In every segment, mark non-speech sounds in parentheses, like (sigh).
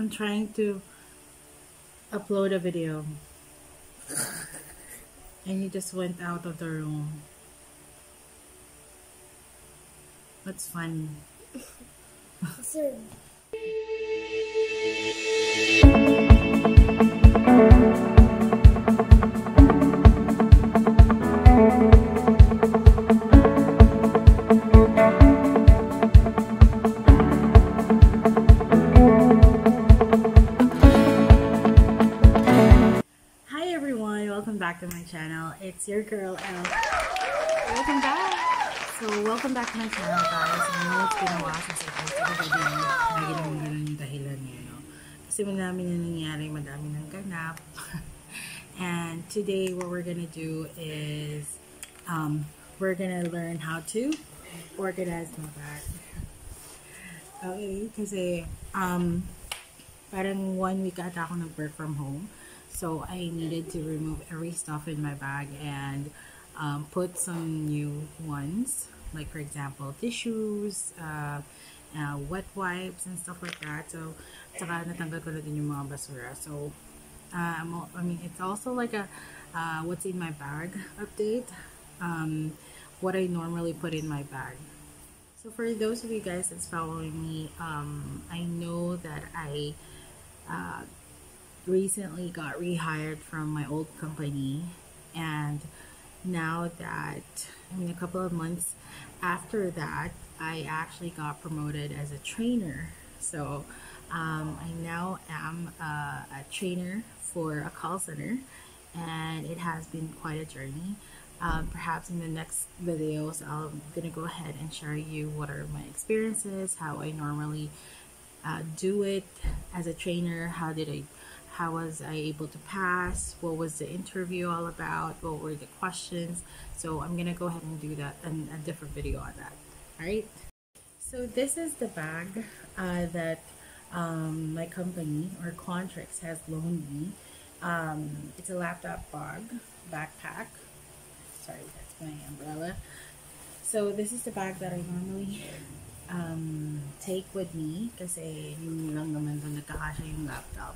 I'm trying to upload a video. And he just went out of the room. What's funny? It's your girl Elle. Welcome back! So, welcome back to my channel guys. I know it's been a while since I posted a video. Lagi naman ganun yung dahilan niya, no? Kasi madami na nangyari, madami nang ganap. (laughs) and today what we're gonna do is um, we're gonna learn how to organize my bag. (laughs) Okay, kasi um, parang one week ata ako nag-work from home. So, I needed to remove every stuff in my bag and um, put some new ones. Like, for example, tissues, uh, uh, wet wipes, and stuff like that. So, saka natanggal ko na din yung mga basura. So, uh, I mean, it's also like a uh, what's in my bag update. Um, what I normally put in my bag. So for those of you guys that's following me, um, I know that I uh, recently got rehired from my old company, and now that I mean a couple of months after that, I actually got promoted as a trainer. So um, I now am a, a trainer for a call center, and it has been quite a journey. Um, perhaps in the next videos, I'm gonna go ahead and share you what are my experiences, how I normally uh, do it as a trainer, how did I, how was I able to pass, what was the interview all about, what were the questions. So I'm gonna go ahead and do that in a different video on that. All right. So this is the bag uh, that um, my company or Concentrix has loaned me. Um, it's a laptop bag, backpack. Sorry, that's my umbrella. So this is the bag that I normally um, take with me kasi lang naman doon nagkakasya yung laptop.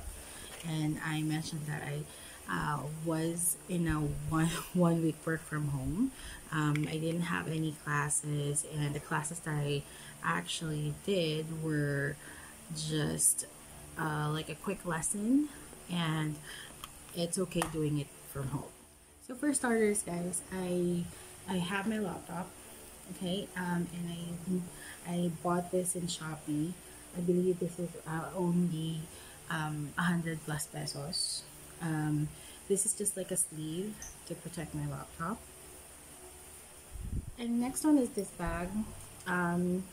And I mentioned that I uh, was in a one, (laughs) one week work from home. Um, I didn't have any classes and the classes that I actually did were just uh, like a quick lesson and it's okay doing it from home. So for starters, guys, I I have my laptop, okay, um, and I I bought this in Shopee. I believe this is uh, only um, 100 plus pesos. Um, this is just like a sleeve to protect my laptop. And next one is this bag. Um,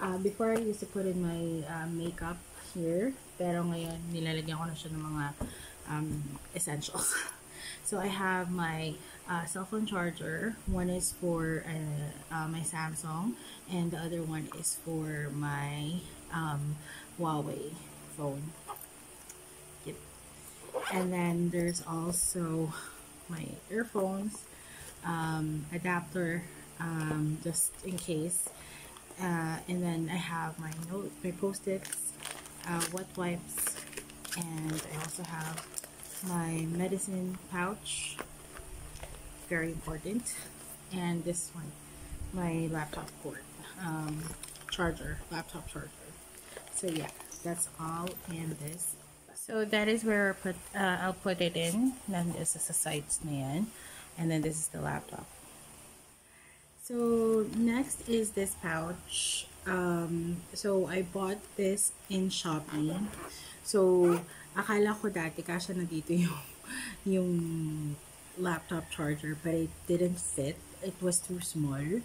uh, before I used to put in my uh, makeup here, pero ngayon nilalagyan ko na siya ng mga um, essentials. (laughs) so I have my uh, cell phone charger. One is for uh, uh, my Samsung, and the other one is for my um, Huawei phone. And then there's also my earphones, um, adapter, um, just in case. Uh, and then I have my note, my post-its, uh, wet wipes, and I also have my medicine pouch, very important, and this one, my laptop cord, um, charger, laptop charger. So yeah, that's all in this. So that is where I put, uh, I'll put it in. Then this is the sides na. And then this is the laptop. So next is this pouch. Um, so I bought this in Shopee. So akala ko dati kasya na dito yung (laughs) yung laptop charger but it didn't fit. It was too small.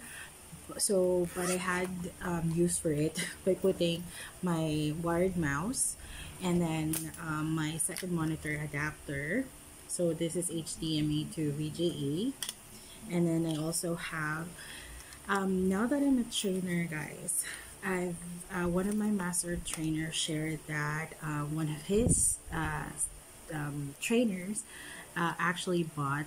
So but I had um, use for it (laughs) by putting my wired mouse and then um, my second monitor adapter. So this is HDMI to VGA and then I also have um, now that I'm a trainer guys I've uh, one of my master trainers shared that uh, one of his uh, um, trainers uh, actually bought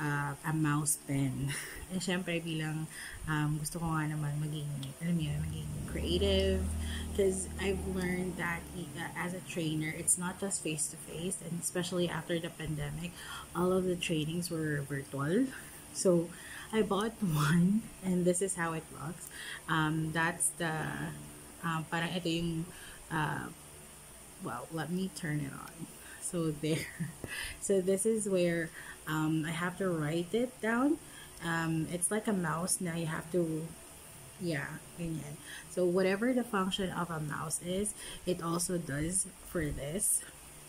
uh, a mouse pen. (laughs) And syempre bilang um, gusto ko nga naman maging, alam mo yun, maging creative. Because I've learned that uh, as a trainer, it's not just face-to-face. And especially after the pandemic, all of the trainings were virtual. So, I bought (laughs) one and this is how it looks. Um, that's the, um, parang ito yung, uh, well, let me turn it on. So (laughs) there. So this is where um, I have to write it down. Um, it's like a mouse. Now you have to yeah so whatever the function of a mouse is it also does for this.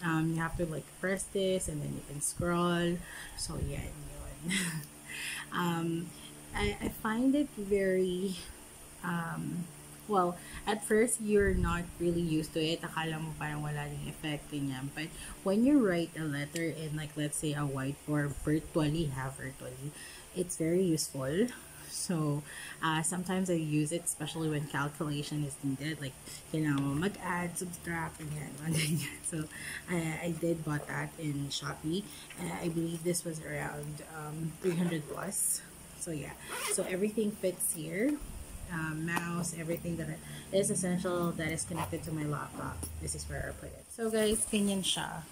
Um, you have to like press this and then you can scroll. So yeah (laughs) um, I, I find it very um, well, at first, you're not really used to it. Akala mo parang wala ding effect niya. But when you write a letter in like, let's say, a whiteboard virtually, have virtually, it's very useful. So, uh, sometimes I use it, especially when calculation is needed. Like, you know, mag-add, subtract, and yan. so, I, I did bought that in Shopee. Uh, I believe this was around um, 300 plus. So, yeah. So, everything fits here um, mouse, everything that is essential that is connected to my laptop. This is where I put it. So guys, ganyan siya.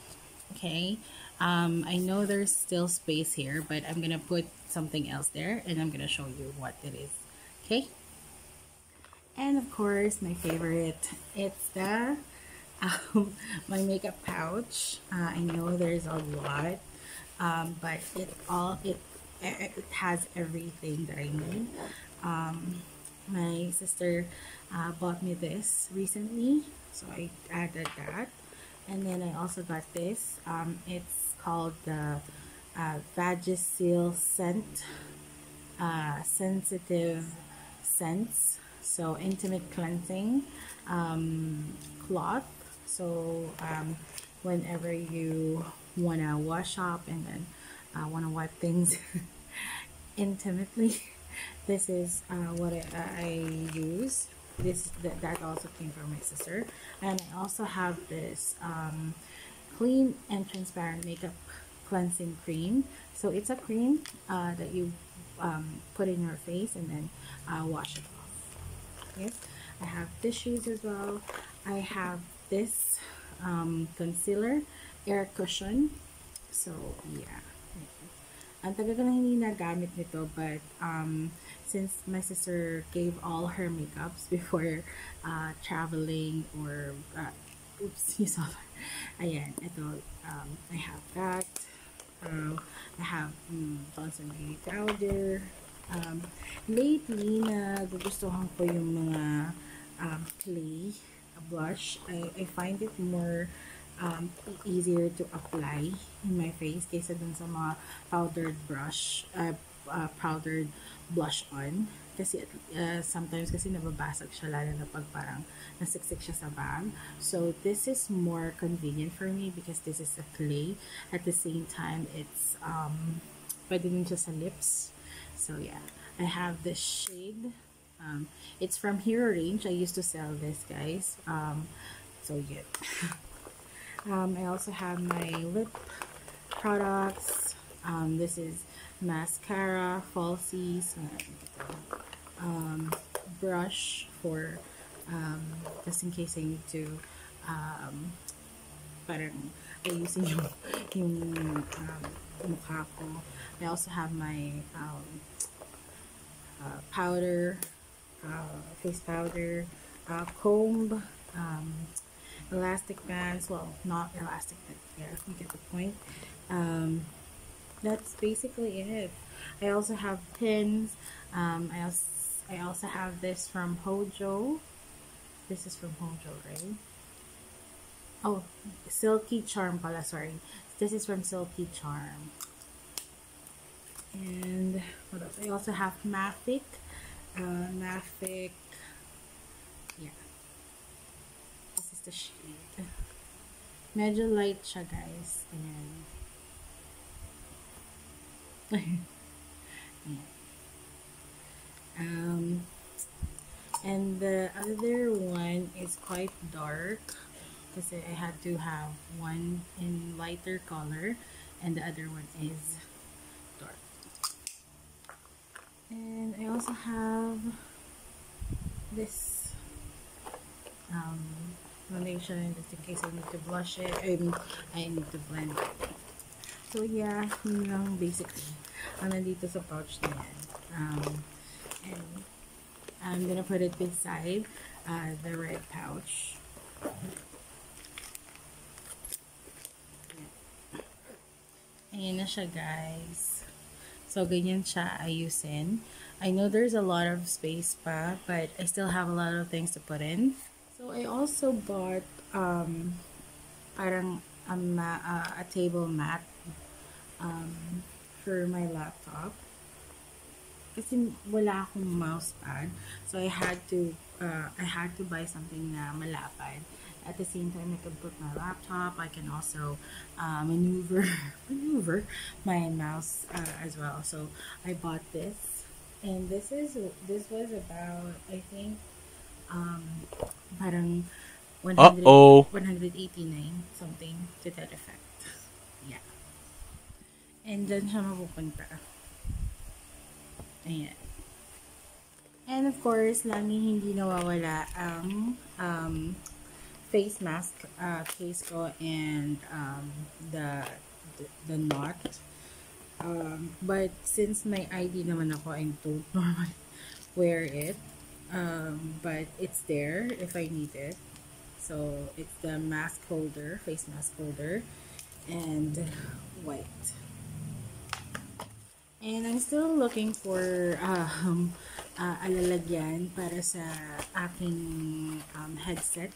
Okay. Um, I know there's still space here, but I'm gonna put something else there and I'm gonna show you what it is. Okay. And of course, my favorite, it's the um, (laughs) my makeup pouch. Uh, I know there's a lot, um, but it all it it has everything that I need. Um, my sister uh, bought me this recently so I added that. And then I also got this um, it's called the uh, Vagisil scent uh, sensitive scents so intimate cleansing um, cloth. So um, whenever you want to wash up and then uh, want to wipe things (laughs) intimately this is uh, what I, I use. This that, that also came from my sister. And I also have this um, clean and transparent makeup cleansing cream. So it's a cream uh, that you um, put in your face and then uh, wash it off. Yes. I have tissues as well. I have this um, concealer air cushion. So yeah ang tagal ko na hindi nagamit nito but um, since my sister gave all her makeups (laughs) before uh, traveling or uh, oops, you saw that. Ayan, ito, um, I have that. Um, I have um, Johnson Beauty Powder. Um, lately, nagugustuhan ko yung mga um, clay blush. I, I find it more um, easier to apply in my face kaysa dun sa mga powdered brush, uh, uh, powdered blush on. Kasi uh, sometimes kasi nababasag siya lalo na pag parang nasiksik siya sa bag. So this is more convenient for me because this is a clay. At the same time, it's um, pwede din siya sa lips. So yeah, I have this shade. Um, it's from Hero Range. I used to sell this, guys. Um, so yeah. (laughs) Um, I also have my lip products. Um, this is mascara, falsies, um, brush for um, just in case I need to um, parang ayusin yung, yung um, mukha ko. I also have my um, uh, powder, uh, face powder, uh, comb, um, elastic bands well not elastic but yeah you get the point. Um, that's basically it. I also have pins. Um, I also I also have this from Hojo. This is from Hojo right? Oh Silky Charm pala sorry. This is from Silky Charm. And what else? I also have Mafic. Uh, Mafic yeah the shade. Medyo light siya, guys. (laughs) Ayan. Um, and the other one is quite dark kasi I had to have one in lighter color and the other one is dark. And I also have this um, foundation just in case I need to blush it. Mean, I need to blend it. So yeah, yun lang basically. Ang nandito sa pouch na yan. Um, and I'm gonna put it beside uh, the red pouch. Ayan na siya guys. So, ganyan siya ayusin. I know there's a lot of space pa, but I still have a lot of things to put in. So, I also bought um, parang a, ma uh, a table mat um, for my laptop. Kasi wala akong mouse pad. So, I had to uh, I had to buy something na malapad. At the same time, I can put my laptop. I can also uh, maneuver (laughs) maneuver my mouse uh, as well. So I bought this, and this is this was about I think um parang 100, Uh-oh. 189 something to that effect. Yeah. And then siya mapupunta. Ayan. And of course, lagi hindi nawawala ang um, face mask uh, case ko and um, the, the the knot. Um, but since my ID naman ako, I don't (laughs) normally wear it. Um, but it's there if I need it. So it's the mask holder, face mask holder, and white. And I'm still looking for um, (laughs) uh, alalagyan para sa aking um, headset.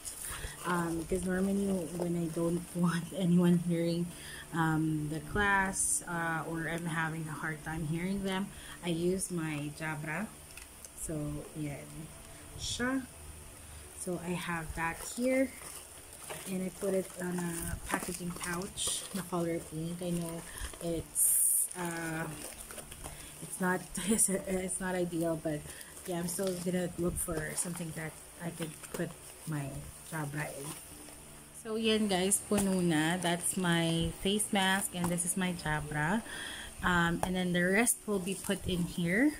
Um, because normally when I don't (laughs) want anyone hearing um, the class uh, or I'm having a hard time hearing them, I use my Jabra. So. Siya. So, I have that here. And I put it on a packaging pouch na color pink. I know it's uh, it's not (laughs) it's not ideal but yeah I'm still gonna look for something that I could put my Jabra in so yan guys puno na that's my face mask and this is my Jabra um, and then the rest will be put in here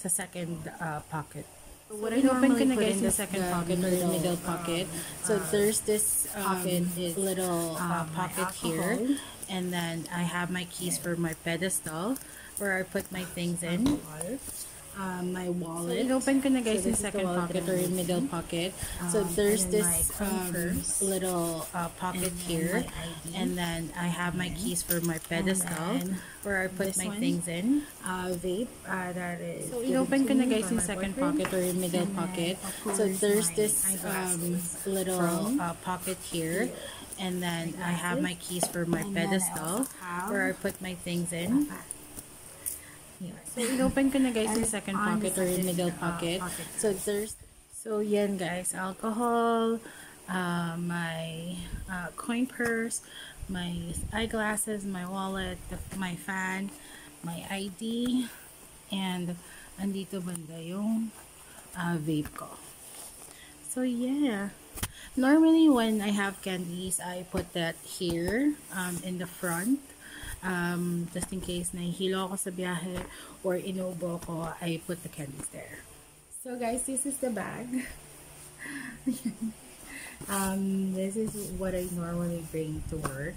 sa second uh, pocket. What I Inopen normally ko na put guys in the second pocket or the middle, middle pocket. So there's this um, pocket little uh, um, pocket here. and then I have my keys for my pedestal where I put my things in um, my wallet. So, inopen ko na guys So, yung second pocket or yung middle pocket. so Um, there's this um, little uh, pocket And here, and then I have my keys for my pedestal where I put my one. things in. Uh, vape uh, that is. So, inopen ko na guys yung second boyfriend. pocket or yung middle And pocket. of So, there's this um, little uh, pocket here. And then I have my keys for my then pedestal where I put my things in. So, inopen ko na guys yung second pocket or yung middle uh, pocket. pocket. So, there's So, yan guys. Alcohol, uh, my uh, coin purse, my eyeglasses, my wallet, the, my fan, my ID, and andito banda yung uh, vape ko. So, yeah. Normally, when I have candies, I put that here um, in the front. Um, just in case nahihilo ako sa biyahe or inubo ko, I put the candies there. So guys, this is the bag. (laughs) um, this is what I normally bring to work.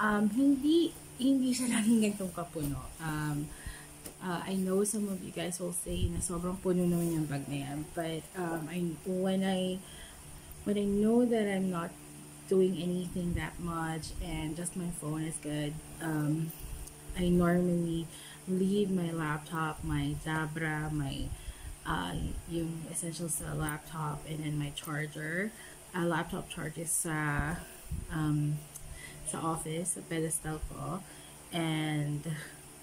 Um, hindi hindi siya (laughs) laging ganitong kapuno. Um, uh, I know some of you guys will say na sobrang puno naman yung bag na yan. But um, I, when I when I know that I'm not doing anything that much and just my phone is good, um, I normally leave my laptop, my Jabra, my uh, yung essentials sa laptop and then my charger. Uh, laptop charges sa um, sa office, sa pedestal ko. And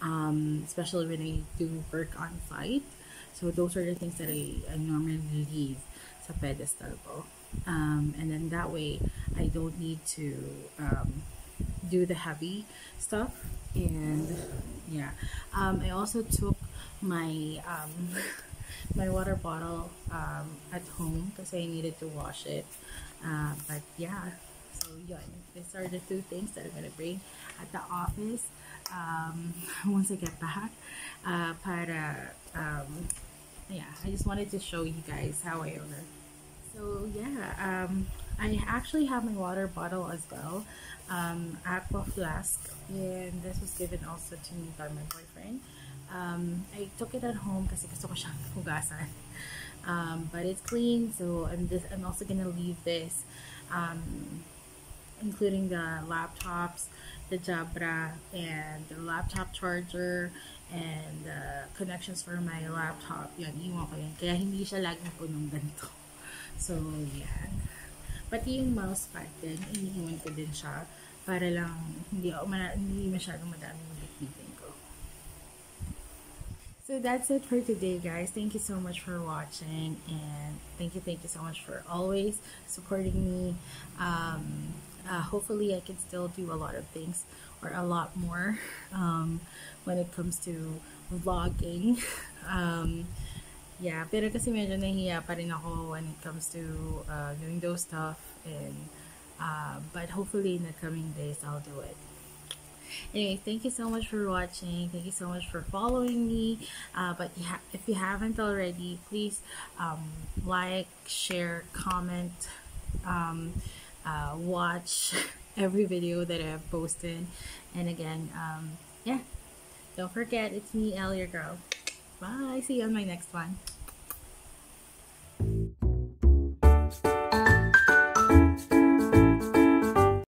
um, especially when I do work on site. So those are the things that I, I normally leave sa pedestal ko. Um, and then that way, I don't need to um, do the heavy stuff. And yeah, um, I also took my um, (laughs) my water bottle um, at home because I needed to wash it. Uh, but yeah, So, yun. These are the two things that I'm gonna bring at the office um, (laughs) once I get back. Uh, para, yeah, I just wanted to show you guys how I order. So, yeah, um, I actually have my water bottle as well, um, aqua flask, and this was given also to me by my boyfriend. Um, I took it at home kasi gusto ko siyang hugasan. Um, but it's clean, so I'm just I'm also gonna leave this, um, including the laptops, the Jabra, and the laptop charger, and the connections for my laptop. Yan, iwan ko yan. Kaya hindi siya laging punong ganito. (laughs) So, yan. Pati yung mousepad din, iniiwan ko din siya para lang hindi, hindi masyadong madami yung bitbitin ko. So that's it for today, guys. Thank you so much for watching, and thank you, thank you so much for always supporting me. Um, uh, hopefully, I can still do a lot of things or a lot more um, when it comes to vlogging. (laughs) Um, yeah, pero kasi medyo nahiya pa rin ako when it comes to uh, doing those stuff, and uh, but hopefully in the coming days I'll do it. Anyway, thank you so much for watching. Thank you so much for following me. Uh, but if you haven't already, please um, like, share, comment, um, uh, watch (laughs) every video that I've posted. And again, um, yeah, don't forget, it's me, Elle, your girl. Bye. See you on my next one.